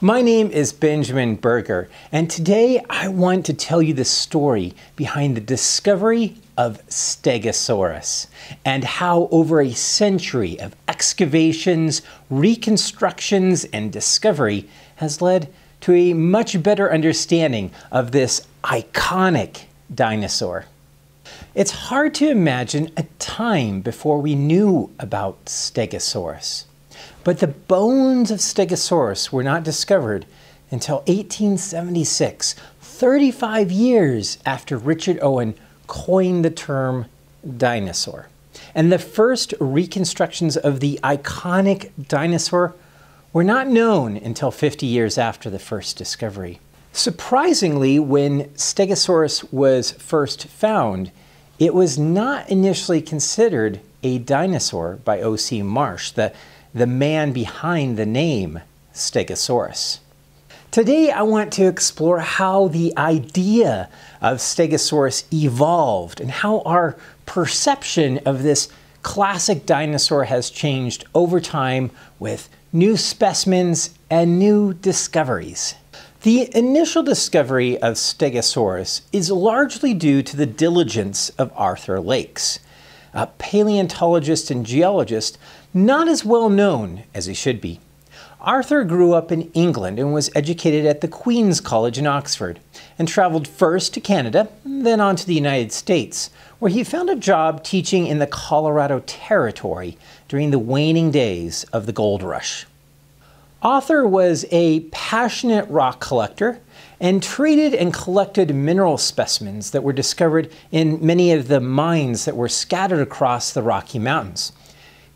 My name is Benjamin Burger, and today I want to tell you the story behind the discovery of Stegosaurus and how over a century of excavations, reconstructions, and discovery has led to a much better understanding of this iconic dinosaur. It's hard to imagine a time before we knew about Stegosaurus. But the bones of Stegosaurus were not discovered until 1876, 35 years after Richard Owen coined the term dinosaur. And the first reconstructions of the iconic dinosaur were not known until 50 years after the first discovery. Surprisingly, when Stegosaurus was first found, it was not initially considered a dinosaur by O.C. Marsh, the, the man behind the name Stegosaurus. Today, I want to explore how the idea of Stegosaurus evolved and how our perception of this classic dinosaur has changed over time with new specimens and new discoveries. The initial discovery of Stegosaurus is largely due to the diligence of Arthur Lakes, a paleontologist and geologist not as well known as he should be. Arthur grew up in England and was educated at the Queen's College in Oxford, and traveled first to Canada, then on to the United States, where he found a job teaching in the Colorado Territory during the waning days of the gold rush. Arthur was a passionate rock collector and traded and collected mineral specimens that were discovered in many of the mines that were scattered across the Rocky Mountains.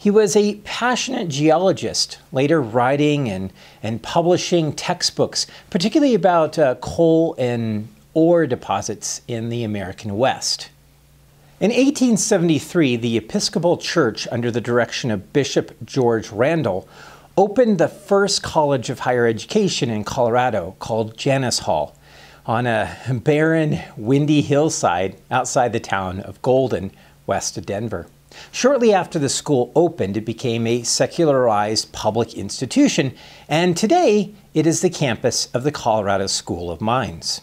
He was a passionate geologist, later writing and, and publishing textbooks, particularly about uh, coal and ore deposits in the American West. In 1873, the Episcopal Church, under the direction of Bishop George Randall, opened the first college of higher education in Colorado called Jarvis Hall on a barren, windy hillside outside the town of Golden, west of Denver. Shortly after the school opened, it became a secularized public institution, and today it is the campus of the Colorado School of Mines.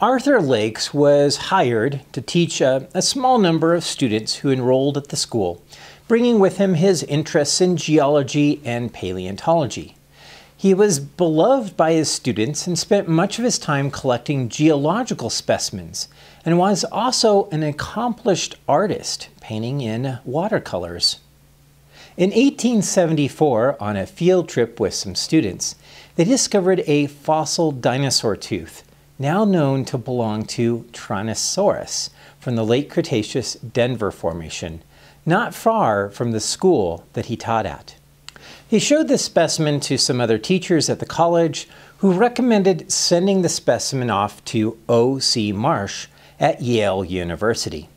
Arthur Lakes was hired to teach a, a, small number of students who enrolled at the school, bringing with him his interests in geology and paleontology. He was beloved by his students and spent much of his time collecting geological specimens, and was also an accomplished artist, painting in watercolors. In 1874, on a field trip with some students, they discovered a fossil dinosaur tooth, now known to belong to Tyrannosaurus, from the late Cretaceous Denver Formation, not far from the school that he taught at. He showed the specimen to some other teachers at the college who recommended sending the specimen off to O.C. Marsh at Yale University.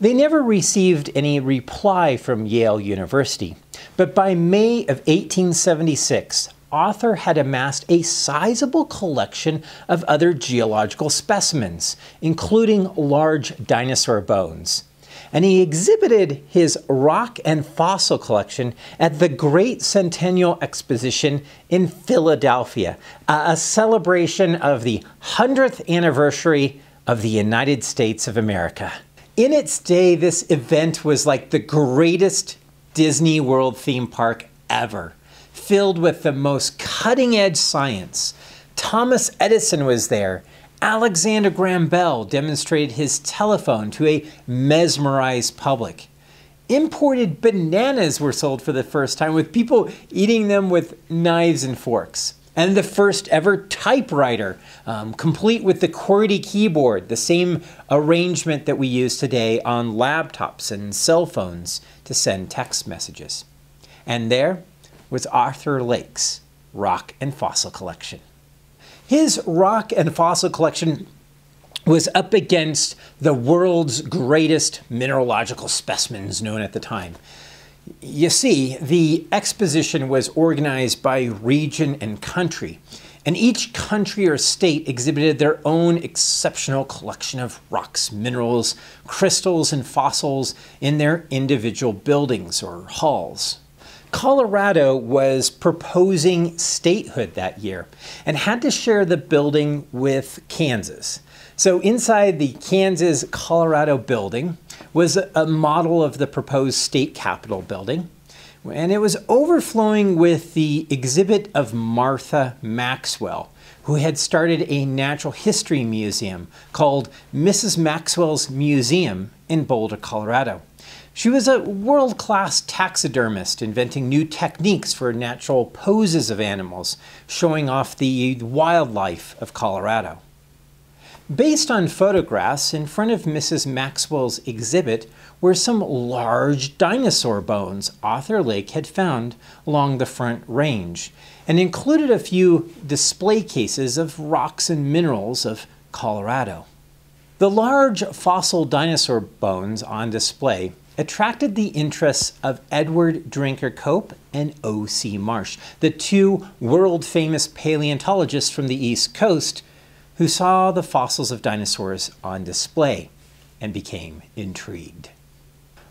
They never received any reply from Yale University, but by May of 1876, Arthur had amassed a sizable collection of other geological specimens, including large dinosaur bones and he exhibited his rock and fossil collection at the Great Centennial Exposition in Philadelphia, a celebration of the 100th anniversary of the United States of America. In its day, this event was like the greatest Disney World theme park ever, filled with the most cutting edge science. Thomas Edison was there, Alexander Graham Bell demonstrated his telephone to a mesmerized public. Imported bananas were sold for the first time, with people eating them with knives and forks. And the first ever typewriter, um, complete with the QWERTY keyboard, the same arrangement that we use today on laptops and cell phones to send text messages. And there was Arthur Lake's rock and fossil collection. His rock and fossil collection was up against the world's greatest mineralogical specimens known at the time. You see, the exposition was organized by region and country, and each country or state exhibited their own exceptional collection of rocks, minerals, crystals, and fossils in their individual buildings or halls. Colorado was proposing statehood that year and had to share the building with Kansas. So, inside the Kansas Colorado building was a model of the proposed state capitol building, and it was overflowing with the exhibit of Martha Maxwell, who had started a natural history museum called Mrs. Maxwell's Museum in Boulder, Colorado. She was a world class taxidermist, inventing new techniques for natural poses of animals, showing off the wildlife of Colorado. Based on photographs, in front of Mrs. Maxwell's exhibit were some large dinosaur bones Arthur Lake had found along the Front Range, and included a few display cases of rocks and minerals of Colorado. The large fossil dinosaur bones on display attracted the interests of Edward Drinker Cope and O.C. Marsh, the two world famous paleontologists from the East Coast who saw the fossils of dinosaurs on display and became intrigued.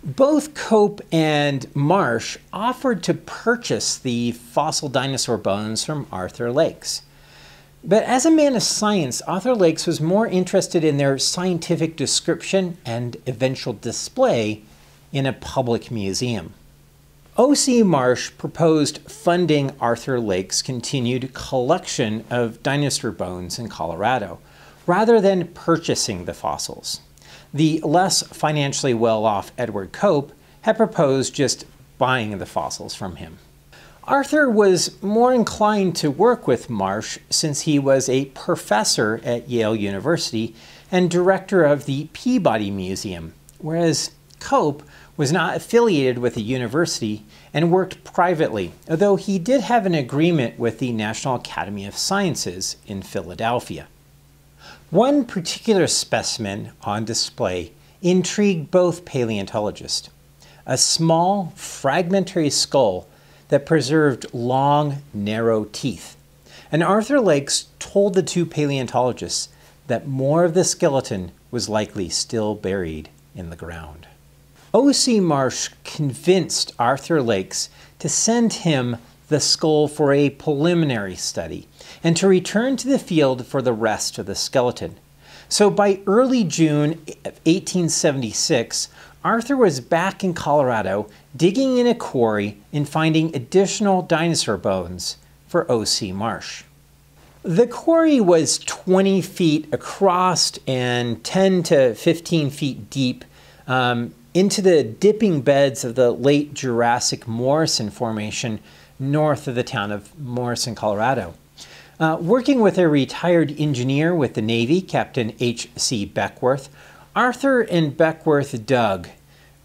Both Cope and Marsh offered to purchase the fossil dinosaur bones from Arthur Lakes. But as a man of science, Arthur Lakes was more interested in their scientific description and eventual display in a public museum. O.C. Marsh proposed funding Arthur Lake's continued collection of dinosaur bones in Colorado, rather than purchasing the fossils. The less financially well off Edward Cope had proposed just buying the fossils from him. Arthur was more inclined to work with Marsh since he was a professor at Yale University and director of the Peabody Museum, whereas Cope was not affiliated with a university and worked privately, although he did have an agreement with the National Academy of Sciences in Philadelphia. One particular specimen on display intrigued both paleontologists a small, fragmentary skull that preserved long, narrow teeth. And Arthur Lakes told the two paleontologists that more of the skeleton was likely still buried in the ground. O.C. Marsh convinced Arthur Lakes to send him the skull for a preliminary study and to return to the field for the rest of the skeleton. So by early June of 1876, Arthur was back in Colorado digging in a quarry and finding additional dinosaur bones for O.C. Marsh. The quarry was 20 feet across and 10 to 15 feet deep. Um, into the dipping beds of the late Jurassic Morrison Formation north of the town of Morrison, Colorado. Uh, working with a retired engineer with the Navy, Captain H.C. Beckworth, Arthur and Beckworth dug,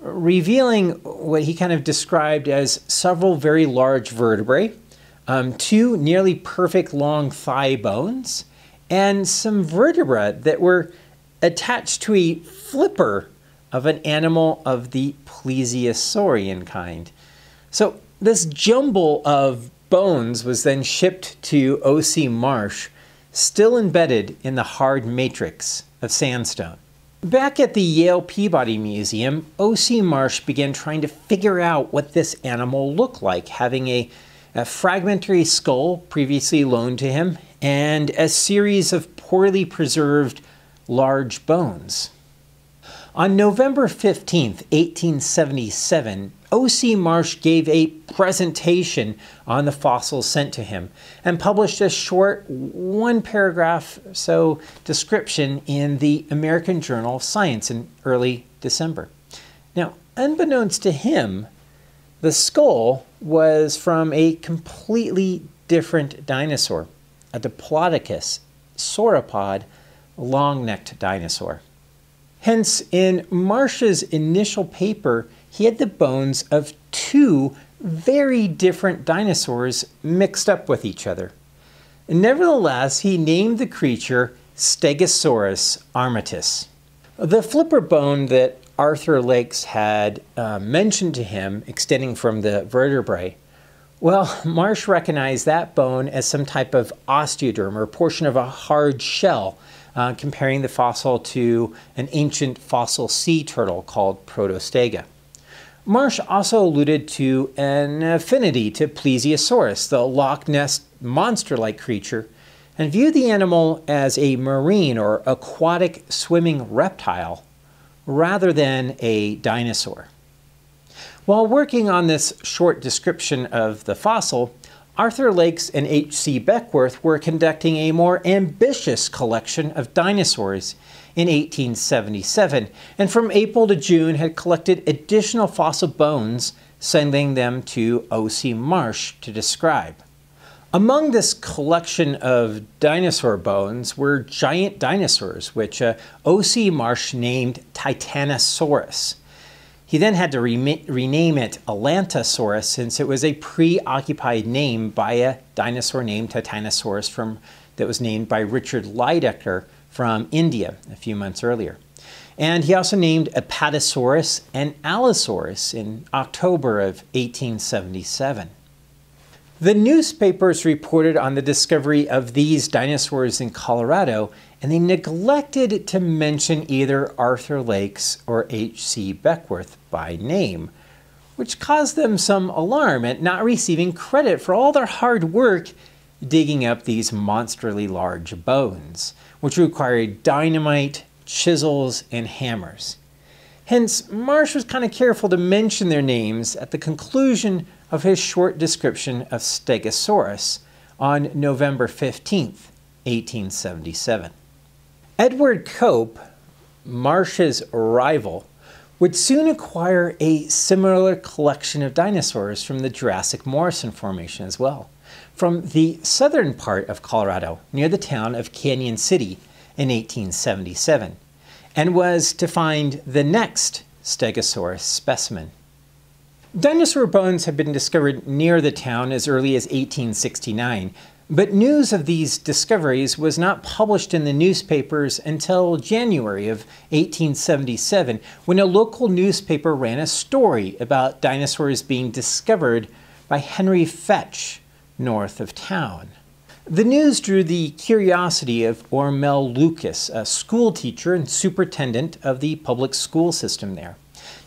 revealing what he kind of described as several very large vertebrae, um, two nearly perfect long thigh bones, and some vertebrae that were attached to a flipper of an animal of the plesiosaurian kind. So this jumble of bones was then shipped to O.C. Marsh, still embedded in the hard matrix of sandstone. Back at the Yale Peabody Museum, O.C. Marsh began trying to figure out what this animal looked like, having a, a fragmentary skull previously loaned to him and a series of poorly preserved large bones. On November 15, 1877, O.C. Marsh gave a presentation on the fossils sent to him and published a short one paragraph so description in the American Journal of Science in early December. Now, unbeknownst to him, the skull was from a completely different dinosaur, a Diplodocus sauropod long necked dinosaur. Hence, in Marsh's initial paper, he had the bones of two very different dinosaurs mixed up with each other. Nevertheless, he named the creature Stegosaurus armatus. The flipper bone that Arthur Lakes had uh, mentioned to him, extending from the vertebrae, well, Marsh recognized that bone as some type of osteoderm or portion of a hard shell uh, comparing the fossil to an ancient fossil sea turtle called Protostega. Marsh also alluded to an affinity to Plesiosaurus, the Loch Ness monster like creature, and viewed the animal as a marine or aquatic swimming reptile rather than a dinosaur. While working on this short description of the fossil, Arthur Lakes and H.C. Beckworth were conducting a more ambitious collection of dinosaurs in 1877, and from April to June had collected additional fossil bones, sending them to O.C. Marsh to describe. Among this collection of dinosaur bones were giant dinosaurs, which uh, O.C. Marsh named Titanosaurus. He then had to re rename it Atlantosaurus since it was a preoccupied name by a dinosaur named Titanosaurus from, that was named by Richard Lydekker from India a few months earlier. And he also named Apatosaurus and Allosaurus in October of 1877. The newspapers reported on the discovery of these dinosaurs in Colorado and they neglected to mention either Arthur Lakes or H.C. Beckworth by name, which caused them some alarm at not receiving credit for all their hard work digging up these monstrously large bones, which required dynamite, chisels, and hammers. Hence, Marsh was kind of careful to mention their names at the conclusion of his short description of Stegosaurus on November 15, 1877. Edward Cope, Marsh's rival, would soon acquire a similar collection of dinosaurs from the Jurassic Morrison Formation as well, from the southern part of Colorado near the town of Canyon City in 1877, and was to find the next Stegosaurus specimen. Dinosaur bones have been discovered near the town as early as 1869, but news of these discoveries was not published in the newspapers until January of 1877 when a local newspaper ran a story about dinosaurs being discovered by Henry Felch north of town. The news drew the curiosity of Ormel Lucas, a school teacher and superintendent of the public school system there.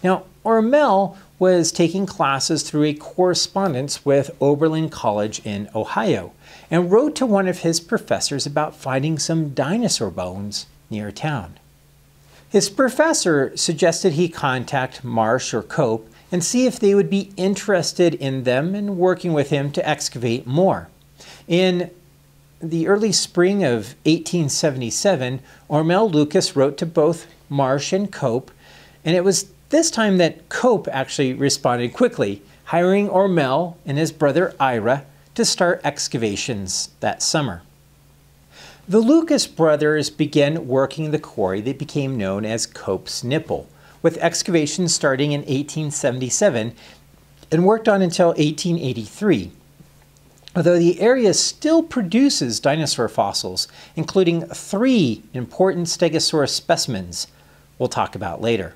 Now, Ormel was taking classes through a correspondence with Oberlin College in Ohio and wrote to one of his professors about finding some dinosaur bones near town. His professor suggested he contact Marsh or Cope and see if they would be interested in them and working with him to excavate more. In the early spring of 1877, Ormel Lucas wrote to both Marsh and Cope, and it was this time that Cope actually responded quickly, hiring Ormel and his brother Ira to start excavations that summer. The Lucas brothers began working the quarry that became known as Cope's Nipple, with excavations starting in 1877 and worked on until 1883. Although the area still produces dinosaur fossils, including three important Stegosaurus specimens we'll talk about later.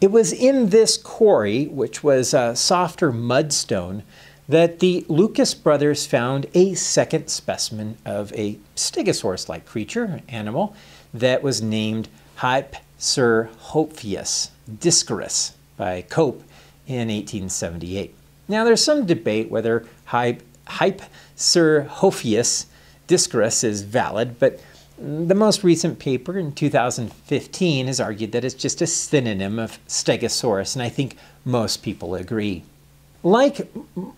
It was in this quarry, which was a softer mudstone, that the Lucas brothers found a second specimen of a stegosaurus-like creature, animal, that was named Hypsirhophus discurus by Cope in 1878. Now, there's some debate whether Hypsirhophus discurus is valid, but the most recent paper in 2015 has argued that it's just a synonym of Stegosaurus, and I think most people agree. Like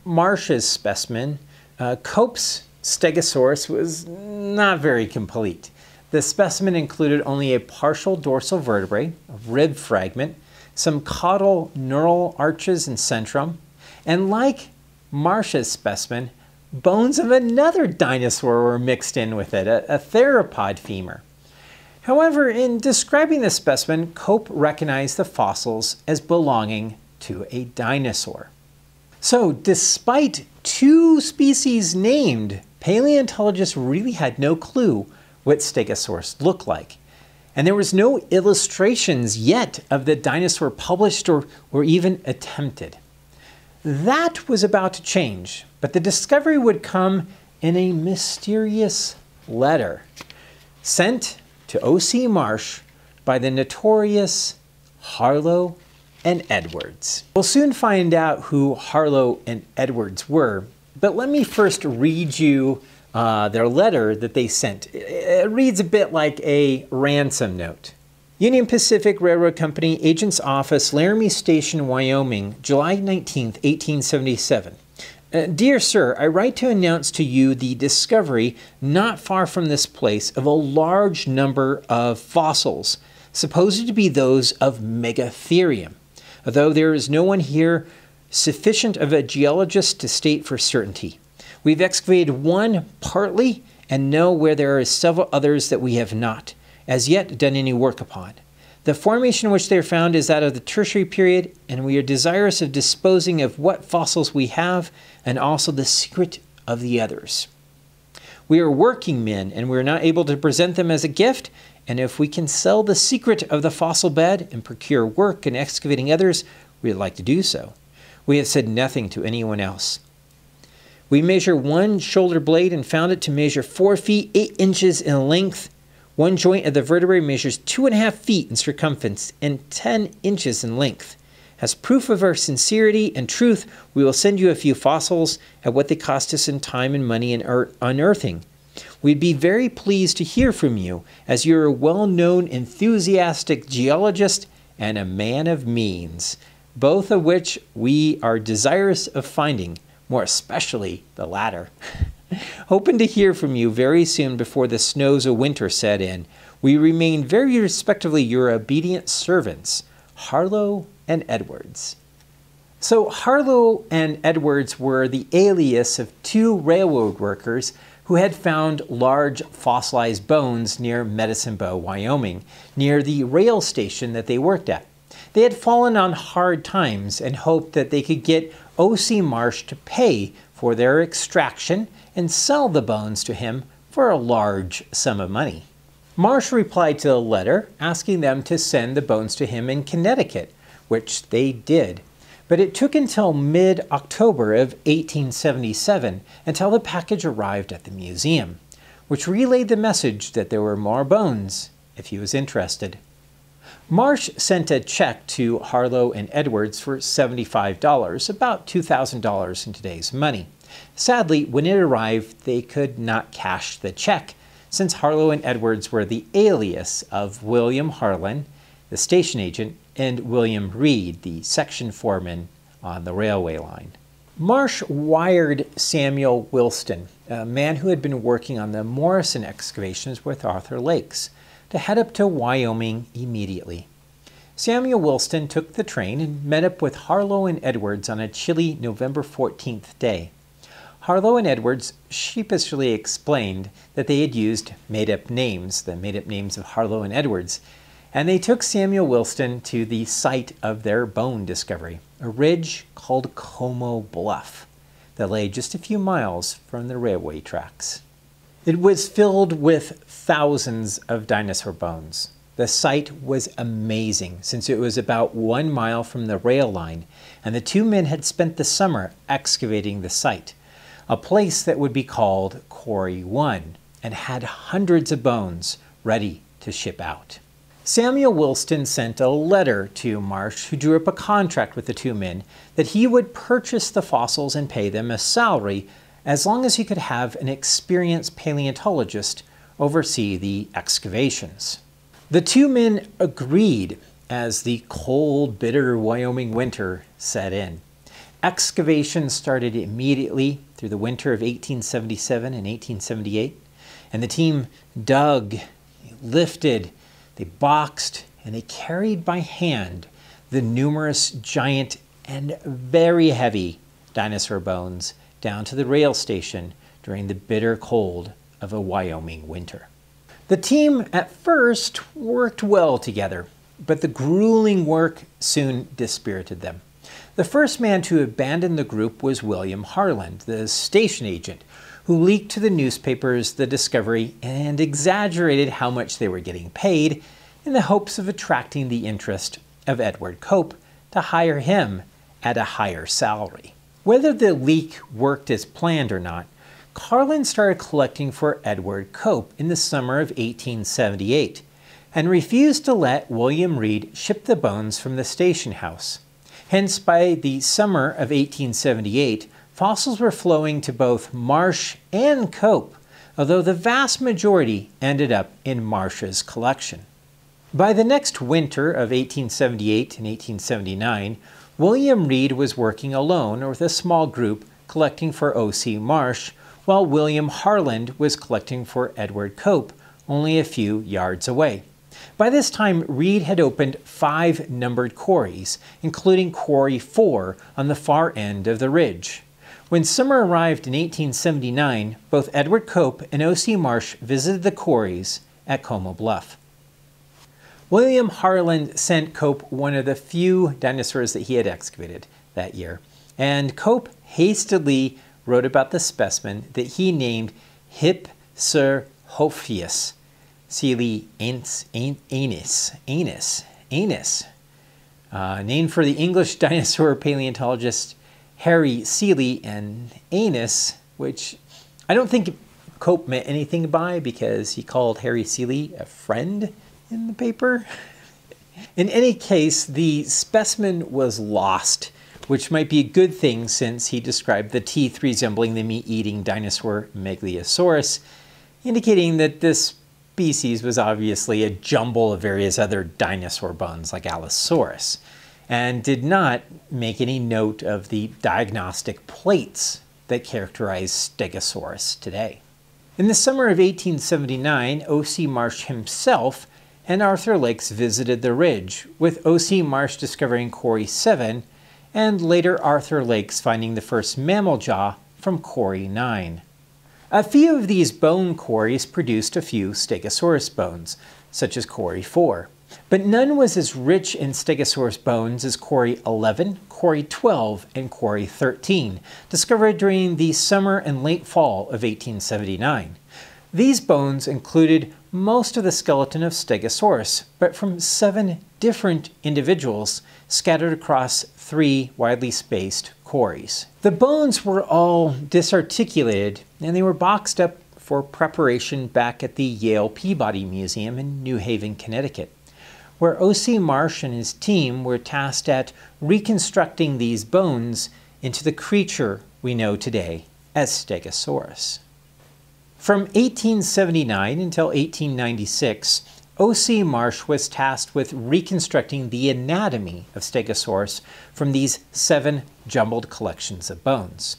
Marsh's specimen, uh, Cope's Stegosaurus was not very complete. The specimen included only a partial dorsal vertebrae, a rib fragment, some caudal neural arches and centrum, and like Marsh's specimen, bones of another dinosaur were mixed in with it, a, a theropod femur. However, in describing the specimen, Cope recognized the fossils as belonging to a dinosaur. So, despite two species named, paleontologists really had no clue what Stegosaurus looked like. And there was no illustrations yet of the dinosaur published or, or even attempted. That was about to change, but the discovery would come in a mysterious letter sent to O.C. Marsh by the notorious Harlow and Edwards. We'll soon find out who Harlow and Edwards were, but let me first read you uh, their letter that they sent. It reads a bit like a ransom note. Union Pacific Railroad Company, Agent's Office, Laramie Station, Wyoming, July 19, 1877. Uh, dear sir, I write to announce to you the discovery, not far from this place, of a large number of fossils, supposed to be those of Megatherium. Although there is no one here sufficient of a geologist to state for certainty. We've excavated one partly and know where there are several others that we have not as yet done any work upon. The formation in which they are found is that of the tertiary period, and we are desirous of disposing of what fossils we have and also the secret of the others. We are working men, and we are not able to present them as a gift, and if we can sell the secret of the fossil bed and procure work in excavating others, we would like to do so. We have said nothing to anyone else. We measure one shoulder blade and found it to measure 4 feet 8 inches in length one joint of the vertebrae measures two and a half feet in circumference and 10 inches in length. As proof of our sincerity and truth, we will send you a few fossils at what they cost us in time and money in unearthing. We'd be very pleased to hear from you, as you're a well known, enthusiastic geologist and a man of means, both of which we are desirous of finding, more especially the latter. Hoping to hear from you very soon before the snows of winter set in, we remain very respectfully your obedient servants, Harlow and Edwards. So, Harlow and Edwards were the alias of two railroad workers who had found large fossilized bones near Medicine Bow, Wyoming, near the rail station that they worked at. They had fallen on hard times and hoped that they could get O.C. Marsh to pay for their extraction and sell the bones to him for a large sum of money. Marsh replied to the letter asking them to send the bones to him in Connecticut, which they did. But it took until mid October of 1877 until the package arrived at the museum, which relayed the message that there were more bones if he was interested. Marsh sent a check to Harlow and Edwards for $75, about $2,000 in today's money. Sadly, when it arrived, they could not cash the check, since Harlow and Edwards were the alias of William Harlan, the station agent, and William Reed, the section foreman on the railway line. Marsh wired Samuel Williston, a man who had been working on the Morrison excavations with Arthur Lakes, to head up to Wyoming immediately. Samuel Williston took the train and met up with Harlow and Edwards on a chilly November 14th day. Harlow and Edwards sheepishly explained that they had used made up names, the made up names of Harlow and Edwards, and they took Samuel Williston to the site of their bone discovery, a ridge called Como Bluff that lay just a few miles from the railway tracks. It was filled with thousands of dinosaur bones. The site was amazing since it was about one mile from the rail line, and the two men had spent the summer excavating the site a place that would be called Quarry 1 and had hundreds of bones ready to ship out. Samuel Williston sent a letter to Marsh, who drew up a contract with the two men, that he would purchase the fossils and pay them a salary as long as he could have an experienced paleontologist oversee the excavations. The two men agreed as the cold, bitter Wyoming winter set in. Excavations started immediately through the winter of 1877 and 1878, and the team dug, lifted, they boxed, and they carried by hand the numerous giant and very heavy dinosaur bones down to the rail station during the bitter cold of a Wyoming winter. The team at first worked well together, but the grueling work soon dispirited them. The first man to abandon the group was William Harland, the station agent, who leaked to the newspapers the discovery and exaggerated how much they were getting paid in the hopes of attracting the interest of Edward Cope to hire him at a higher salary. Whether the leak worked as planned or not, Carlin started collecting for Edward Cope in the summer of 1878, and refused to let William Reed ship the bones from the station house. Hence, by the summer of 1878, fossils were flowing to both Marsh and Cope, although the vast majority ended up in Marsh's collection. By the next winter of 1878 and 1879, William Reed was working alone or with a small group collecting for O.C. Marsh, while William Harland was collecting for Edward Cope, only a few yards away. By this time, Reed had opened five numbered quarries, including Quarry 4 on the far end of the ridge. When summer arrived in 1879, both Edward Cope and O.C. Marsh visited the quarries at Como Bluff. William Harland sent Cope one of the few dinosaurs that he had excavated that year, and Cope hastily wrote about the specimen that he named Hypsirhophus, Sealy anus, anus, anus, anus, uh, named for the English dinosaur paleontologist Harry Seeley and anus, which I don't think Cope meant anything by because he called Harry Seeley a friend in the paper. In any case, the specimen was lost, which might be a good thing since he described the teeth resembling the meat-eating dinosaur Megalosaurus, indicating that this species was obviously a jumble of various other dinosaur bones like Allosaurus, and did not make any note of the diagnostic plates that characterize Stegosaurus today. In the summer of 1879, O.C. Marsh himself and Arthur Lakes visited the ridge, with O.C. Marsh discovering Quarry 7 and later Arthur Lakes finding the first mammal jaw from Quarry 9. A few of these bone quarries produced a few Stegosaurus bones, such as Quarry 4, but none was as rich in Stegosaurus bones as Quarry 11, Quarry 12, and Quarry 13, discovered during the summer and late fall of 1879. These bones included most of the skeleton of Stegosaurus, but from seven different individuals scattered across three widely spaced quarries. The bones were all disarticulated and they were boxed up for preparation back at the Yale Peabody Museum in New Haven, Connecticut, where O.C. Marsh and his team were tasked at reconstructing these bones into the creature we know today as Stegosaurus. From 1879 until 1896, O.C. Marsh was tasked with reconstructing the anatomy of Stegosaurus from these seven jumbled collections of bones.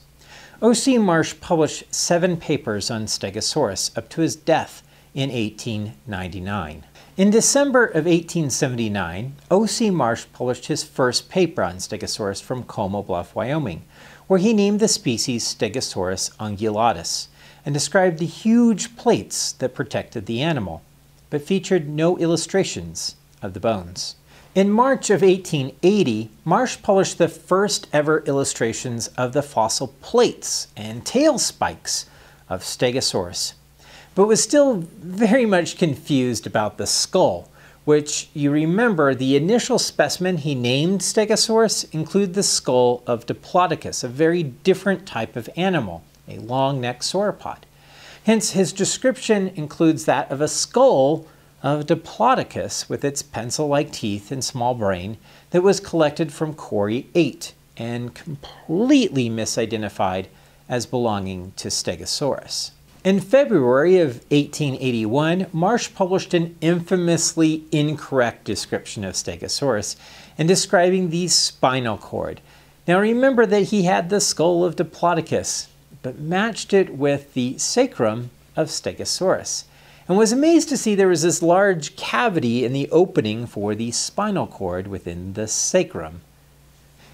O.C. Marsh published seven papers on Stegosaurus up to his death in 1899. In December of 1879, O.C. Marsh published his first paper on Stegosaurus from Como Bluff, Wyoming, where he named the species Stegosaurus ungulatus and described the huge plates that protected the animal, but featured no illustrations of the bones. In March of 1880, Marsh published the first ever illustrations of the fossil plates and tail spikes of Stegosaurus, but was still very much confused about the skull, which you remember the initial specimen he named Stegosaurus included the skull of Diplodocus, a very different type of animal a long-necked sauropod. Hence, his description includes that of a skull of Diplodocus with its pencil-like teeth and small brain that was collected from Quarry 8 and completely misidentified as belonging to Stegosaurus. In February of 1881, Marsh published an infamously incorrect description of Stegosaurus in describing the spinal cord. Now remember that he had the skull of Diplodocus, but matched it with the sacrum of Stegosaurus, and was amazed to see there was this large cavity in the opening for the spinal cord within the sacrum.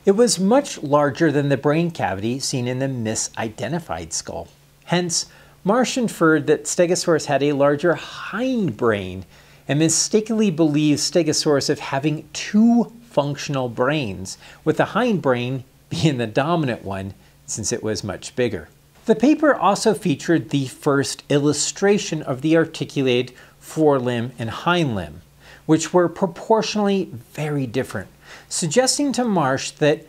It was much larger than the brain cavity seen in the misidentified skull. Hence, Marsh inferred that Stegosaurus had a larger hindbrain and mistakenly believed Stegosaurus of having two functional brains, with the hindbrain being the dominant one since it was much bigger. The paper also featured the first illustration of the articulated forelimb and hindlimb, which were proportionally very different, suggesting to Marsh that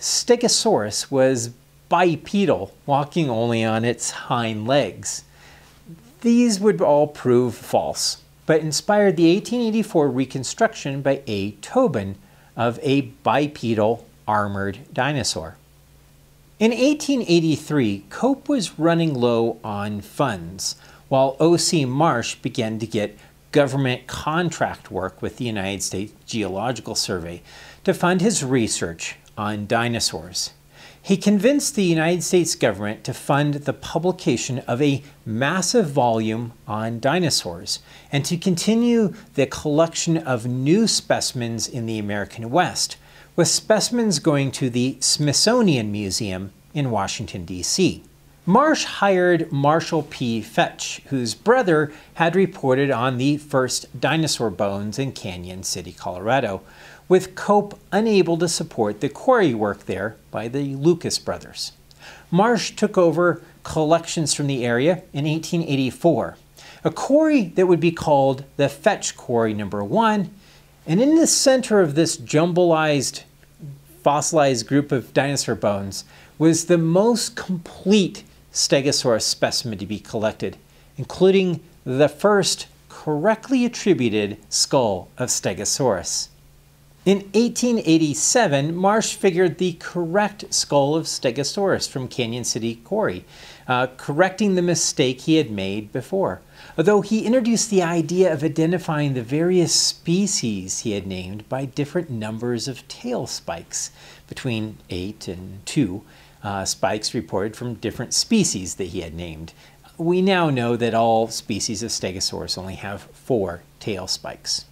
Stegosaurus was bipedal, walking only on its hind legs. These would all prove false. but inspired the 1884 reconstruction by A. Tobin of a bipedal armored dinosaur. In 1883, Cope was running low on funds, while O.C. Marsh began to get government contract work with the United States Geological Survey to fund his research on dinosaurs. He convinced the United States government to fund the publication of a massive volume on dinosaurs and to continue the collection of new specimens in the American West with specimens going to the Smithsonian Museum in Washington, D.C. Marsh hired Marshall P. Felch, whose brother had reported on the first dinosaur bones in Canyon City, Colorado, with Cope unable to support the quarry work there by the Lucas brothers. Marsh took over collections from the area in 1884, a quarry that would be called the Felch Quarry Number One, and in the center of this jumblized fossilized group of dinosaur bones was the most complete Stegosaurus specimen to be collected, including the first correctly attributed skull of Stegosaurus. In 1887, Marsh figured the correct skull of Stegosaurus from Canyon City Quarry, uh, correcting the mistake he had made before. Although he introduced the idea of identifying the various species he had named by different numbers of tail spikes, between 8 and 2 uh, spikes reported from different species that he had named. We now know that all species of Stegosaurus only have four tail spikes.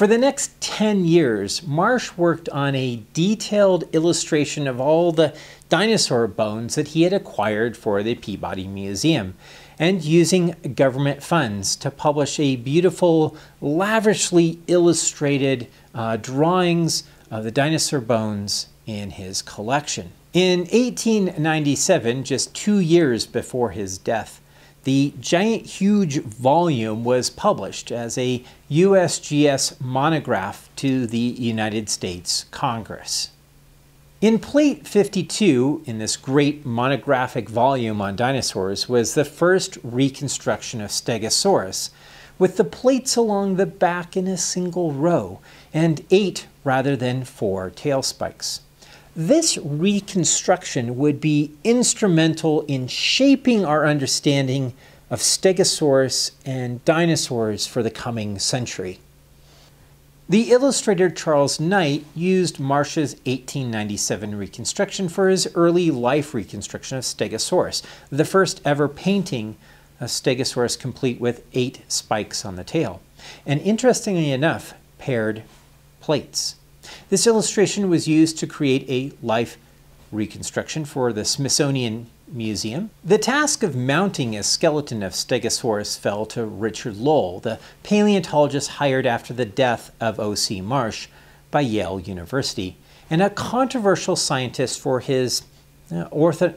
For the next 10 years, Marsh worked on a detailed illustration of all the dinosaur bones that he had acquired for the Peabody Museum, and using government funds to publish a beautiful, lavishly illustrated uh, drawings of the dinosaur bones in his collection. In 1897, just two years before his death, the giant, huge volume was published as a USGS monograph to the United States Congress. In plate 52, in this great monographic volume on dinosaurs, was the first reconstruction of Stegosaurus, with the plates along the back in a single row, and eight rather than four tail spikes. This reconstruction would be instrumental in shaping our understanding of Stegosaurus and dinosaurs for the coming century. The illustrator Charles Knight used Marsh's 1897 reconstruction for his early life reconstruction of Stegosaurus, the first ever painting of Stegosaurus complete with eight spikes on the tail, and interestingly enough, paired plates. This illustration was used to create a life reconstruction for the Smithsonian Museum. The task of mounting a skeleton of Stegosaurus fell to Richard Lull, the paleontologist hired after the death of O.C. Marsh by Yale University, and a controversial scientist for his uh,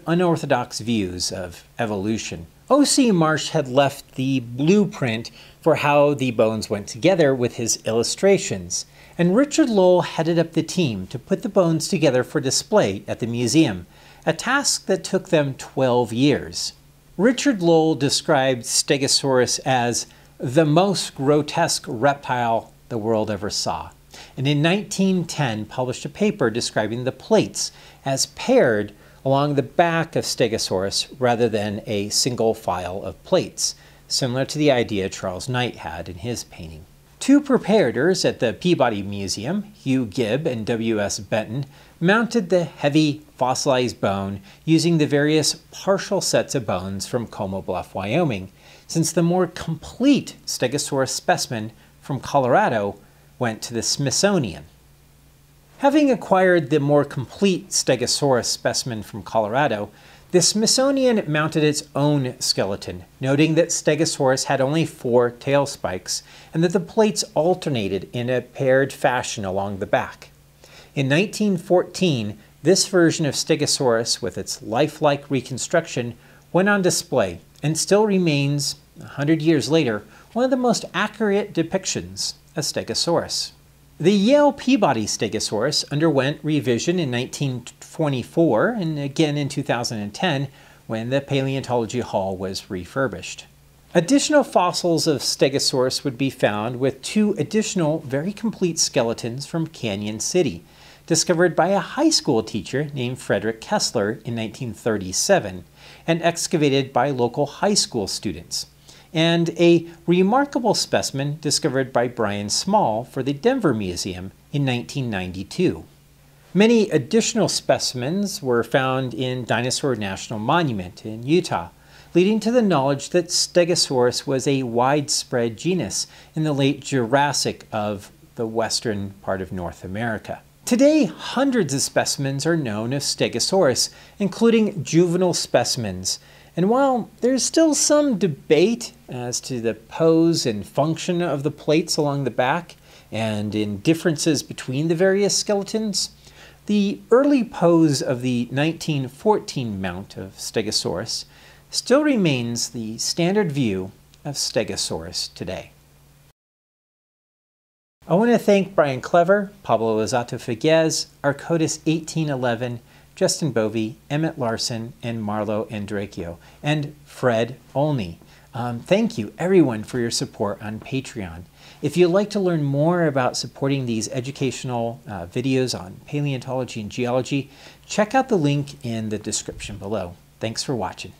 unorthodox views of evolution. O.C. Marsh had left the blueprint for how the bones went together with his illustrations, and Richard Lull headed up the team to put the bones together for display at the museum, a task that took them 12 years. Richard Lull described Stegosaurus as the most grotesque reptile the world ever saw, and in 1910 published a paper describing the plates as paired along the back of Stegosaurus rather than a single file of plates, similar to the idea Charles Knight had in his painting. Two preparators at the Peabody Museum, Hugh Gibb and W.S. Benton, mounted the heavy fossilized bone using the various partial sets of bones from Como Bluff, Wyoming, since the more complete Stegosaurus specimen from Colorado went to the Smithsonian. Having acquired the more complete Stegosaurus specimen from Colorado, the Smithsonian mounted its own skeleton, noting that Stegosaurus had only four tail spikes and that the plates alternated in a paired fashion along the back. In 1914, this version of Stegosaurus, with its lifelike reconstruction, went on display and still remains, 100 years later, one of the most accurate depictions of Stegosaurus. The Yale Peabody Stegosaurus underwent revision in 1924 and again in 2010 when the Paleontology Hall was refurbished. Additional fossils of Stegosaurus would be found with two additional very complete skeletons from Canyon City, discovered by a high school teacher named Frederick Kessler in 1937 and excavated by local high school students, and a remarkable specimen discovered by Brian Small for the Denver Museum in 1992. Many additional specimens were found in Dinosaur National Monument in Utah, leading to the knowledge that Stegosaurus was a widespread genus in the late Jurassic of the western part of North America. Today, hundreds of specimens are known of Stegosaurus, including juvenile specimens. And while there's still some debate as to the pose and function of the plates along the back and in differences between the various skeletons, the early pose of the 1914 mount of Stegosaurus still remains the standard view of Stegosaurus today. I want to thank Brian Clever, Pablo Lozato Figuez, Arcodis 1811, Justin Bovey, Emmett Larson, and Marlo Andrecchio, and Fred Olney. Um, thank you, everyone, for your support on Patreon. If you'd like to learn more about supporting these educational uh, videos on paleontology and geology, check out the link in the description below. Thanks for watching.